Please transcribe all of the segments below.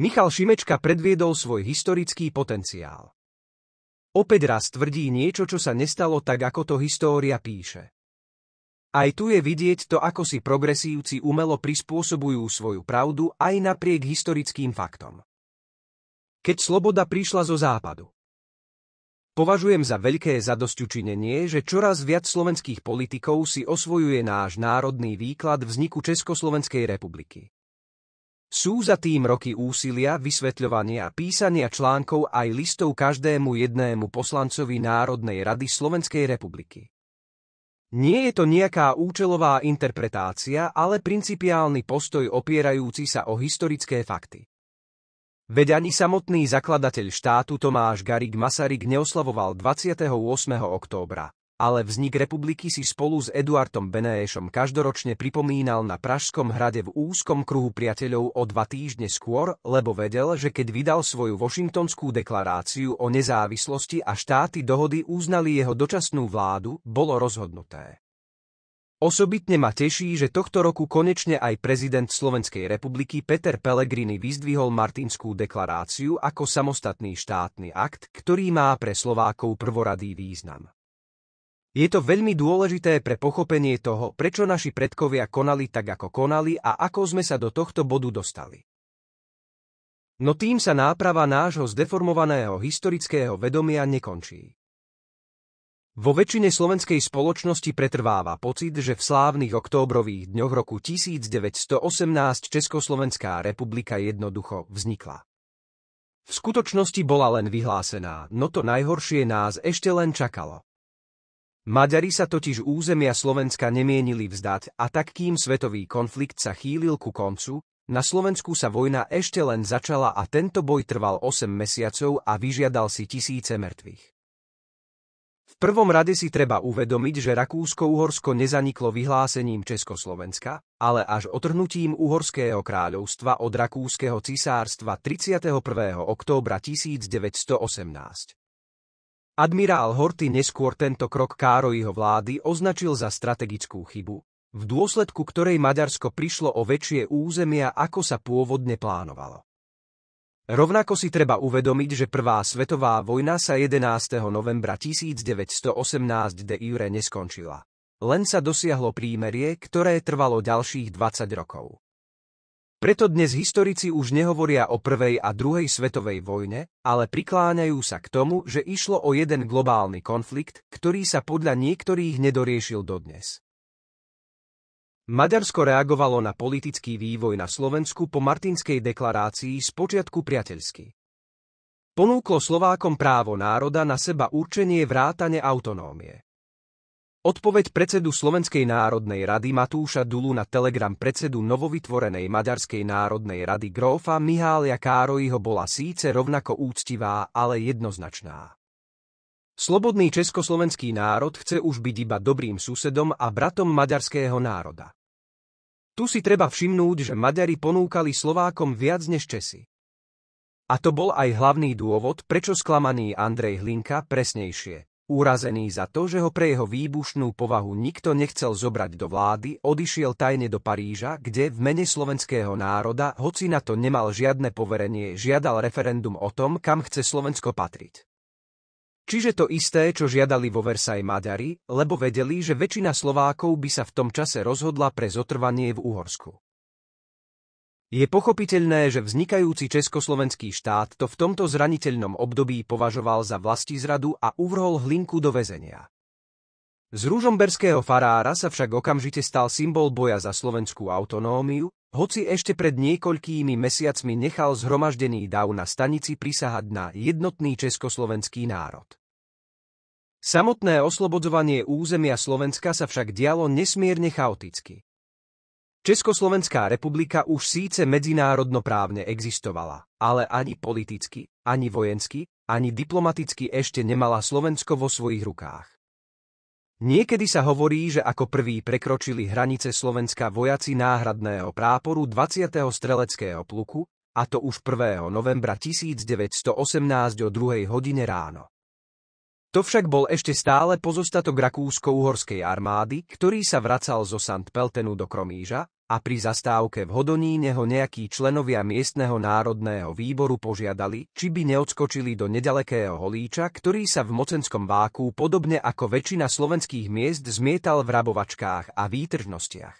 Michal Šimečka predviedol svoj historický potenciál. Opäť raz tvrdí niečo, čo sa nestalo tak, ako to história píše. Aj tu je vidieť to, ako si progresívci umelo prispôsobujú svoju pravdu aj napriek historickým faktom. Keď sloboda prišla zo západu. Považujem za veľké zadosťučinenie, že čoraz viac slovenských politikov si osvojuje náš národný výklad vzniku Československej republiky. Sú za tým roky úsilia, vysvetľovania, písania článkov aj listov každému jednému poslancovi Národnej rady Slovenskej republiky. Nie je to nejaká účelová interpretácia, ale principiálny postoj opierajúci sa o historické fakty. Veď ani samotný zakladateľ štátu Tomáš Garik Masaryk neoslavoval 28. októbra, ale vznik republiky si spolu s Eduardom Benéšom každoročne pripomínal na Pražskom hrade v úzkom kruhu priateľov o dva týždne skôr, lebo vedel, že keď vydal svoju Washingtonskú deklaráciu o nezávislosti a štáty dohody uznali jeho dočasnú vládu, bolo rozhodnuté. Osobitne ma teší, že tohto roku konečne aj prezident Slovenskej republiky Peter Pellegrini vyzdvihol Martinskú deklaráciu ako samostatný štátny akt, ktorý má pre Slovákov prvoradý význam. Je to veľmi dôležité pre pochopenie toho, prečo naši predkovia konali tak, ako konali a ako sme sa do tohto bodu dostali. No tým sa náprava nášho zdeformovaného historického vedomia nekončí. Vo väčšine slovenskej spoločnosti pretrváva pocit, že v slávnych októbrových dňoch roku 1918 Československá republika jednoducho vznikla. V skutočnosti bola len vyhlásená, no to najhoršie nás ešte len čakalo. Maďari sa totiž územia Slovenska nemienili vzdať a tak kým svetový konflikt sa chýlil ku koncu, na Slovensku sa vojna ešte len začala a tento boj trval 8 mesiacov a vyžiadal si tisíce mŕtvych. V prvom rade si treba uvedomiť, že Rakúsko-Uhorsko nezaniklo vyhlásením Československa, ale až otrhnutím Uhorského kráľovstva od Rakúskeho cisárstva 31. októbra 1918. Admirál Horty neskôr tento krok Károjho vlády označil za strategickú chybu, v dôsledku ktorej Maďarsko prišlo o väčšie územia, ako sa pôvodne plánovalo. Rovnako si treba uvedomiť, že Prvá svetová vojna sa 11. novembra 1918 de jure neskončila. Len sa dosiahlo prímerie, ktoré trvalo ďalších 20 rokov. Preto dnes historici už nehovoria o prvej a druhej svetovej vojne, ale prikláňajú sa k tomu, že išlo o jeden globálny konflikt, ktorý sa podľa niektorých nedoriešil dodnes. Maďarsko reagovalo na politický vývoj na Slovensku po Martinskej deklarácii z počiatku priateľsky. Ponúklo Slovákom právo národa na seba určenie vrátane autonómie. Odpoveď predsedu Slovenskej národnej rady Matúša Dulu na telegram predsedu novovytvorenej Maďarskej národnej rady grófa Mihália Károiho bola síce rovnako úctivá, ale jednoznačná. Slobodný československý národ chce už byť iba dobrým susedom a bratom maďarského národa. Tu si treba všimnúť, že Maďari ponúkali Slovákom viac než Česi. A to bol aj hlavný dôvod, prečo sklamaný Andrej Hlinka presnejšie Úrazený za to, že ho pre jeho výbušnú povahu nikto nechcel zobrať do vlády, odišiel tajne do Paríža, kde v mene slovenského národa, hoci na to nemal žiadne poverenie, žiadal referendum o tom, kam chce Slovensko patriť. Čiže to isté, čo žiadali vo Versailles Maďari, lebo vedeli, že väčšina Slovákov by sa v tom čase rozhodla pre zotrvanie v Uhorsku. Je pochopiteľné, že vznikajúci československý štát to v tomto zraniteľnom období považoval za vlastizradu a uvrhol hlinku do väzenia. Z ružomberského farára sa však okamžite stal symbol boja za slovenskú autonómiu, hoci ešte pred niekoľkými mesiacmi nechal zhromaždený dav na stanici prisahať na jednotný československý národ. Samotné oslobodzovanie územia Slovenska sa však dialo nesmierne chaoticky. Československá republika už síce medzinárodnoprávne existovala, ale ani politicky, ani vojensky, ani diplomaticky ešte nemala Slovensko vo svojich rukách. Niekedy sa hovorí, že ako prví prekročili hranice Slovenska vojaci náhradného práporu 20. streleckého pluku, a to už 1. novembra 1918 o 2. hodine ráno. To však bol ešte stále pozostatok rakúsko-uhorskej armády, ktorý sa vracal zo St. Peltenu do Kromíža a pri zastávke v Hodoníne ho nejakí členovia miestneho národného výboru požiadali, či by neodskočili do nedalekého holíča, ktorý sa v mocenskom váku podobne ako väčšina slovenských miest zmietal v rabovačkách a výtržnostiach.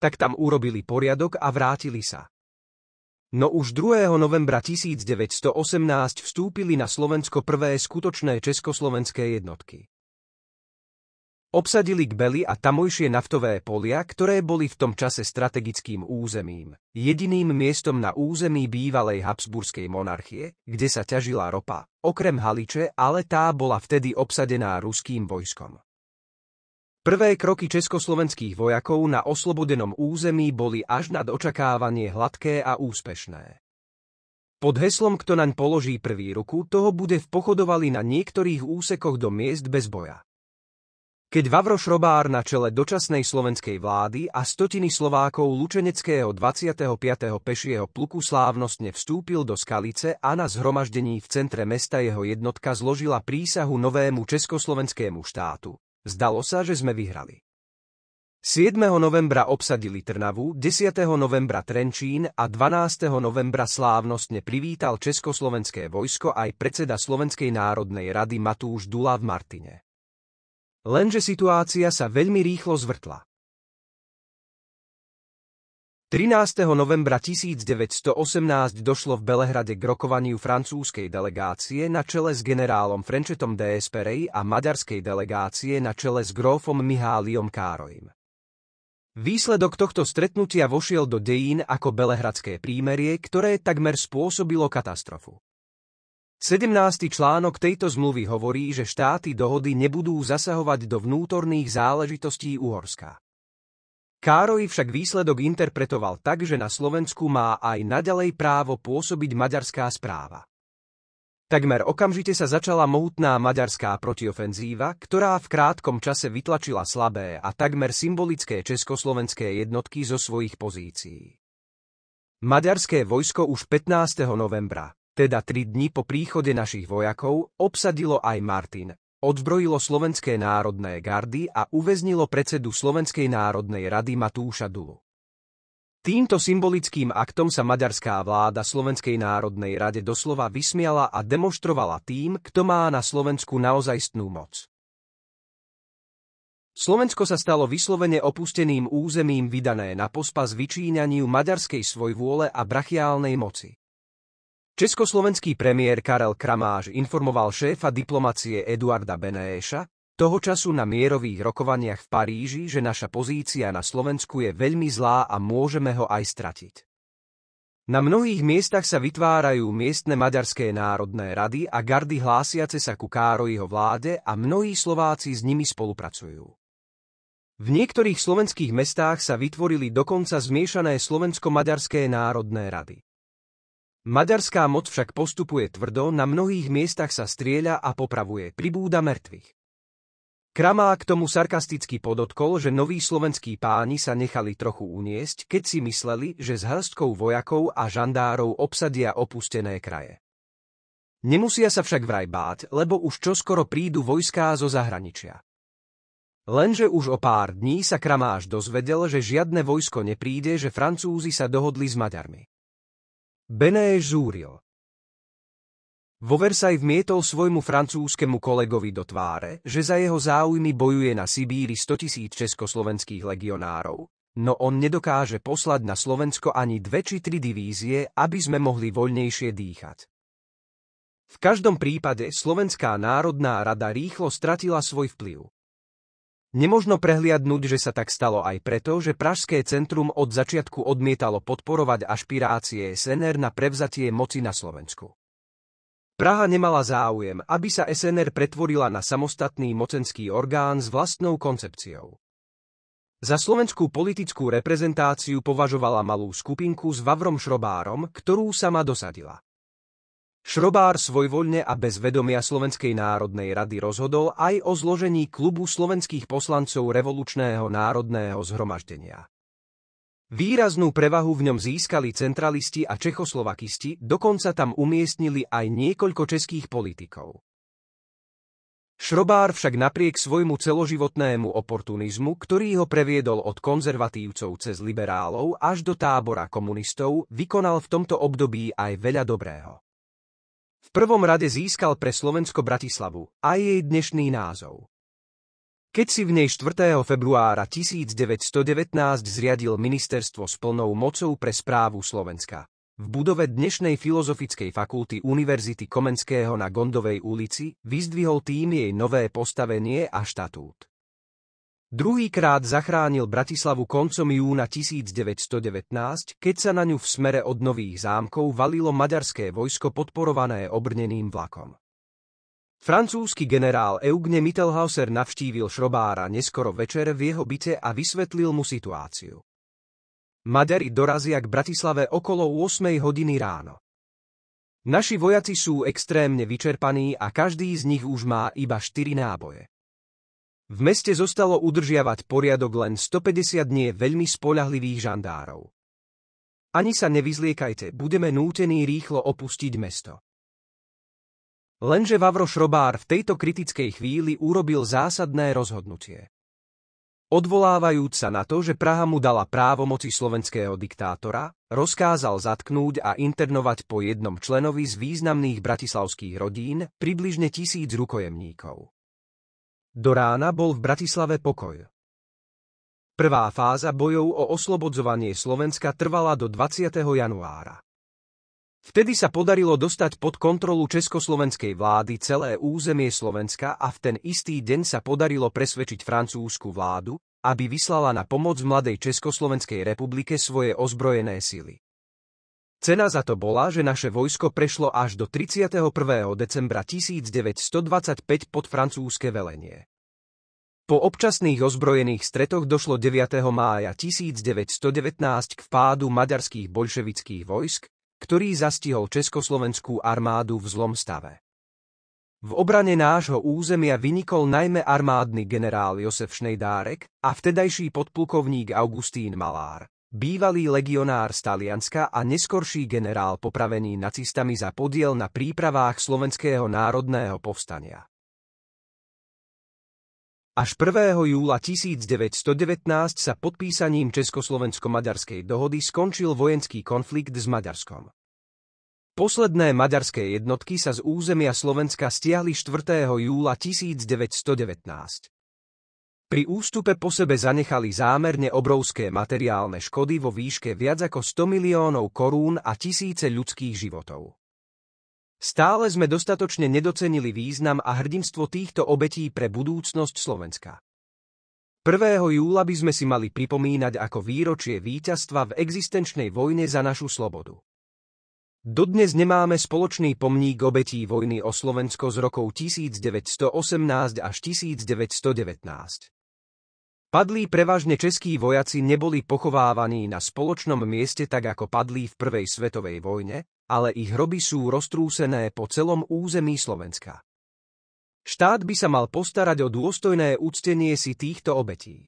Tak tam urobili poriadok a vrátili sa. No už 2. novembra 1918 vstúpili na Slovensko prvé skutočné československé jednotky. Obsadili Kbely a tamojšie naftové polia, ktoré boli v tom čase strategickým územím. Jediným miestom na území bývalej Habsburskej monarchie, kde sa ťažila ropa, okrem Haliče, ale tá bola vtedy obsadená ruským vojskom. Prvé kroky československých vojakov na oslobodenom území boli až nad očakávanie hladké a úspešné. Pod heslom Kto naň položí prvý ruku, toho bude vpochodovali na niektorých úsekoch do miest bez boja. Keď Vavro Šrobár na čele dočasnej slovenskej vlády a stotiny Slovákov Lučeneckého 25. pešieho pluku slávnostne vstúpil do Skalice a na zhromaždení v centre mesta jeho jednotka zložila prísahu novému československému štátu. Zdalo sa, že sme vyhrali. 7. novembra obsadili Trnavu, 10. novembra Trenčín a 12. novembra slávnostne privítal československé vojsko aj predseda Slovenskej národnej rady Matúš Dula v Martine. Lenže situácia sa veľmi rýchlo zvrtla. 13. novembra 1918 došlo v Belehrade k rokovaniu francúzskej delegácie na čele s generálom Frenčetom de Esperej a maďarskej delegácie na čele s grófom Miháliom Károjim. Výsledok tohto stretnutia vošiel do dejín ako Belehradské prímerie, ktoré takmer spôsobilo katastrofu. 17. článok tejto zmluvy hovorí, že štáty dohody nebudú zasahovať do vnútorných záležitostí Uhorska. Károj však výsledok interpretoval tak, že na Slovensku má aj naďalej právo pôsobiť maďarská správa. Takmer okamžite sa začala mohutná maďarská protiofenzíva, ktorá v krátkom čase vytlačila slabé a takmer symbolické československé jednotky zo svojich pozícií. Maďarské vojsko už 15. novembra teda tri dni po príchode našich vojakov, obsadilo aj Martin, odzbrojilo Slovenské národné gardy a uväznilo predsedu Slovenskej národnej rady Matúša Dulu. Týmto symbolickým aktom sa maďarská vláda Slovenskej národnej rade doslova vysmiala a demonstrovala tým, kto má na Slovensku naozajstnú moc. Slovensko sa stalo vyslovene opusteným územím vydané na pospas vyčíňaniu maďarskej svojvôle a brachiálnej moci. Československý premiér Karel Kramáž informoval šéfa diplomacie Eduarda Benéša, toho času na mierových rokovaniach v Paríži, že naša pozícia na Slovensku je veľmi zlá a môžeme ho aj stratiť. Na mnohých miestach sa vytvárajú miestne maďarské národné rady a gardy hlásiace sa ku Károjiho vláde a mnohí Slováci s nimi spolupracujú. V niektorých slovenských mestách sa vytvorili dokonca zmiešané slovensko-maďarské národné rady. Maďarská moc však postupuje tvrdo, na mnohých miestach sa strieľa a popravuje, pribúda mŕtvych. Kramá k tomu sarkasticky podotkol, že noví slovenskí páni sa nechali trochu uniesť, keď si mysleli, že s hrstkou vojakov a žandárov obsadia opustené kraje. Nemusia sa však vraj báť, lebo už čoskoro prídu vojská zo zahraničia. Lenže už o pár dní sa Kramáš dozvedel, že žiadne vojsko nepríde, že Francúzi sa dohodli s Maďarmi. Bené žúril. Vo Versailles vmietol svojmu francúzskému kolegovi do tváre, že za jeho záujmy bojuje na Sibíri 100 tisíc československých legionárov, no on nedokáže poslať na Slovensko ani dve či tri divízie, aby sme mohli voľnejšie dýchať. V každom prípade Slovenská národná rada rýchlo stratila svoj vplyv. Nemožno prehliadnúť, že sa tak stalo aj preto, že Pražské centrum od začiatku odmietalo podporovať ašpirácie SNR na prevzatie moci na Slovensku. Praha nemala záujem, aby sa SNR pretvorila na samostatný mocenský orgán s vlastnou koncepciou. Za slovenskú politickú reprezentáciu považovala malú skupinku s Vavrom Šrobárom, ktorú sama dosadila. Šrobár svojvoľne a bez vedomia Slovenskej národnej rady rozhodol aj o zložení klubu slovenských poslancov revolučného národného zhromaždenia. Výraznú prevahu v ňom získali centralisti a čechoslovakisti, dokonca tam umiestnili aj niekoľko českých politikov. Šrobár však napriek svojmu celoživotnému oportunizmu, ktorý ho previedol od konzervatívcov cez liberálov až do tábora komunistov, vykonal v tomto období aj veľa dobrého. V prvom rade získal pre Slovensko Bratislavu aj jej dnešný názov. Keď si v nej 4. februára 1919 zriadil ministerstvo s plnou mocou pre správu Slovenska, v budove dnešnej Filozofickej fakulty Univerzity Komenského na Gondovej ulici vyzdvihol tým jej nové postavenie a štatút. Druhýkrát zachránil Bratislavu koncom júna 1919, keď sa na ňu v smere od Nových zámkov valilo maďarské vojsko podporované obrneným vlakom. Francúzsky generál Eugne Mittelhauser navštívil Šrobára neskoro večer v jeho byte a vysvetlil mu situáciu. Maďari dorazia k Bratislave okolo 8 hodiny ráno. Naši vojaci sú extrémne vyčerpaní a každý z nich už má iba 4 náboje. V meste zostalo udržiavať poriadok len 150 dní veľmi spolahlivých žandárov. Ani sa nevyzliekajte, budeme nútení rýchlo opustiť mesto. Lenže Vavro Šrobár v tejto kritickej chvíli urobil zásadné rozhodnutie. Odvolávajúc sa na to, že Praha mu dala právomoci slovenského diktátora, rozkázal zatknúť a internovať po jednom členovi z významných bratislavských rodín približne tisíc rukojemníkov. Do rána bol v Bratislave pokoj. Prvá fáza bojov o oslobodzovanie Slovenska trvala do 20. januára. Vtedy sa podarilo dostať pod kontrolu československej vlády celé územie Slovenska a v ten istý deň sa podarilo presvedčiť francúzsku vládu, aby vyslala na pomoc mladej Československej republike svoje ozbrojené sily. Cena za to bola, že naše vojsko prešlo až do 31. decembra 1925 pod francúzske velenie. Po občasných ozbrojených stretoch došlo 9. mája 1919 k vpádu maďarských bolševických vojsk, ktorý zastihol Československú armádu v zlom stave. V obrane nášho územia vynikol najmä armádny generál Josef Šnejdárek a vtedajší podplukovník Augustín Malár, bývalý legionár z Talianska a neskorší generál popravený nacistami za podiel na prípravách slovenského národného povstania. Až 1. júla 1919 sa podpísaním Československo-maďarskej dohody skončil vojenský konflikt s Maďarskom. Posledné maďarské jednotky sa z územia Slovenska stiahli 4. júla 1919. Pri ústupe po sebe zanechali zámerne obrovské materiálne škody vo výške viac ako 100 miliónov korún a tisíce ľudských životov. Stále sme dostatočne nedocenili význam a hrdinstvo týchto obetí pre budúcnosť Slovenska. 1. júla by sme si mali pripomínať ako výročie víťazstva v existenčnej vojne za našu slobodu. Dodnes nemáme spoločný pomník obetí vojny o Slovensko z rokov 1918 až 1919. Padlí prevažne českí vojaci neboli pochovávaní na spoločnom mieste tak ako padlí v Prvej svetovej vojne, ale ich hroby sú roztrúsené po celom území Slovenska. Štát by sa mal postarať o dôstojné úctenie si týchto obetí.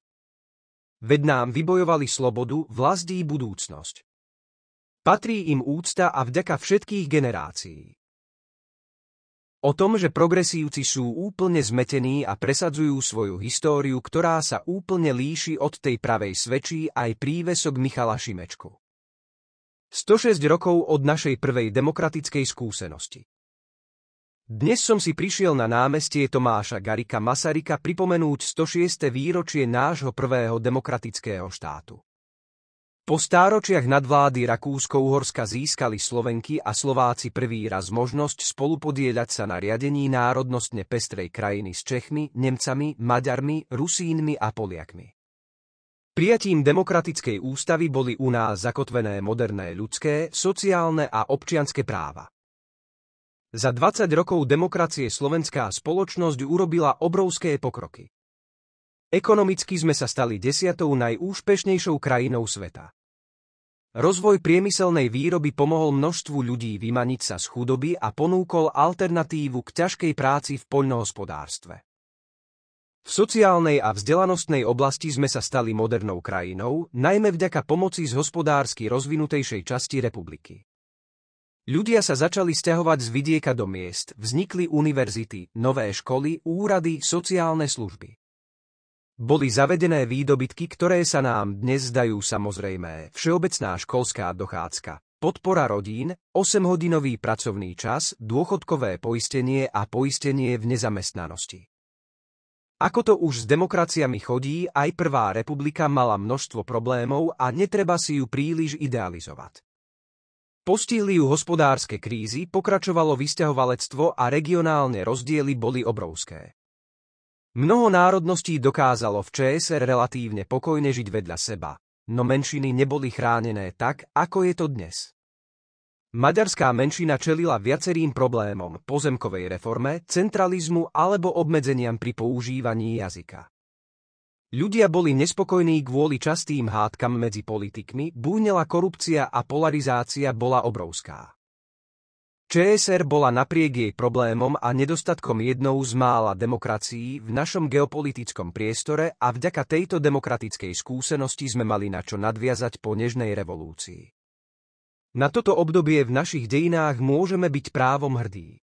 Veď nám vybojovali slobodu, vlastí budúcnosť. Patrí im úcta a vďaka všetkých generácií. O tom, že progresívci sú úplne zmetení a presadzujú svoju históriu, ktorá sa úplne líši od tej pravej svečí aj prívesok Michala Šimečku. 106 rokov od našej prvej demokratickej skúsenosti. Dnes som si prišiel na námestie Tomáša Garika Masarika pripomenúť 106. výročie nášho prvého demokratického štátu. Po stáročiach nadvlády Rakúsko-Uhorska získali Slovenky a Slováci prvý raz možnosť spolupodieľať sa na riadení národnostne pestrej krajiny s Čechmi, Nemcami, Maďarmi, Rusínmi a Poliakmi. Prijatím demokratickej ústavy boli u nás zakotvené moderné ľudské, sociálne a občianske práva. Za 20 rokov demokracie slovenská spoločnosť urobila obrovské pokroky. Ekonomicky sme sa stali desiatou najúspešnejšou krajinou sveta. Rozvoj priemyselnej výroby pomohol množstvu ľudí vymaniť sa z chudoby a ponúkol alternatívu k ťažkej práci v poľnohospodárstve. V sociálnej a vzdelanostnej oblasti sme sa stali modernou krajinou, najmä vďaka pomoci z hospodársky rozvinutejšej časti republiky. Ľudia sa začali stiahovať z vidieka do miest, vznikli univerzity, nové školy, úrady, sociálne služby. Boli zavedené výdobytky, ktoré sa nám dnes zdajú samozrejmé, všeobecná školská dochádzka, podpora rodín, 8-hodinový pracovný čas, dôchodkové poistenie a poistenie v nezamestnanosti. Ako to už s demokraciami chodí, aj Prvá republika mala množstvo problémov a netreba si ju príliš idealizovať. Postihli ju hospodárske krízy, pokračovalo vysťahovalectvo a regionálne rozdiely boli obrovské. Mnoho národností dokázalo v ČSR relatívne pokojne žiť vedľa seba, no menšiny neboli chránené tak, ako je to dnes. Maďarská menšina čelila viacerým problémom pozemkovej reforme, centralizmu alebo obmedzeniam pri používaní jazyka. Ľudia boli nespokojní kvôli častým hádkam medzi politikmi, búnela korupcia a polarizácia bola obrovská. ČSR bola napriek jej problémom a nedostatkom jednou z mála demokracií v našom geopolitickom priestore a vďaka tejto demokratickej skúsenosti sme mali na čo nadviazať po nežnej revolúcii. Na toto obdobie v našich dejinách môžeme byť právom hrdí.